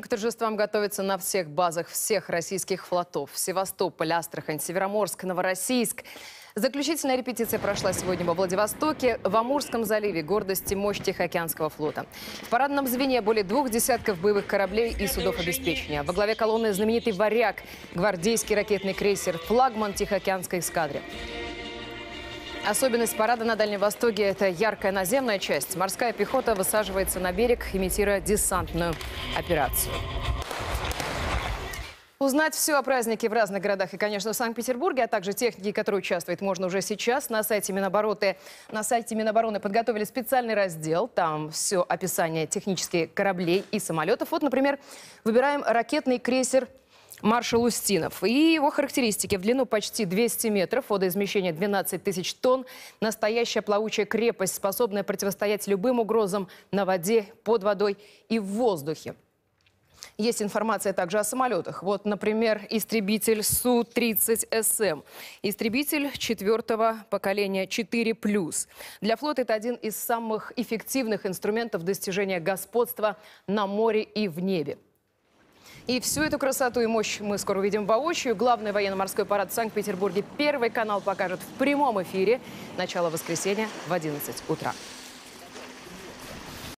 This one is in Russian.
К торжествам готовятся на всех базах всех российских флотов. Севастополь, Астрахань, Североморск, Новороссийск. Заключительная репетиция прошла сегодня во Владивостоке, в Амурском заливе, гордости мощь Тихоокеанского флота. В парадном звене более двух десятков боевых кораблей и судов обеспечения. Во главе колонны знаменитый «Варяг», гвардейский ракетный крейсер, флагман Тихоокеанской эскадры. Особенность парада на Дальнем Востоке – это яркая наземная часть. Морская пехота высаживается на берег, имитируя десантную операцию. Узнать все о празднике в разных городах и, конечно, в Санкт-Петербурге, а также техники, которые участвуют, можно уже сейчас на сайте Минобороны. На сайте Минобороны подготовили специальный раздел. Там все описание технических кораблей и самолетов. Вот, например, выбираем ракетный крейсер Маршал Устинов. И его характеристики. В длину почти 200 метров, водоизмещение 12 тысяч тонн. Настоящая плавучая крепость, способная противостоять любым угрозам на воде, под водой и в воздухе. Есть информация также о самолетах. Вот, например, истребитель Су-30СМ. Истребитель четвертого поколения 4+. Для флота это один из самых эффективных инструментов достижения господства на море и в небе. И всю эту красоту и мощь мы скоро увидим воочию. Главный военно-морской парад в Санкт-Петербурге Первый канал покажет в прямом эфире. Начало воскресенья в 11 утра.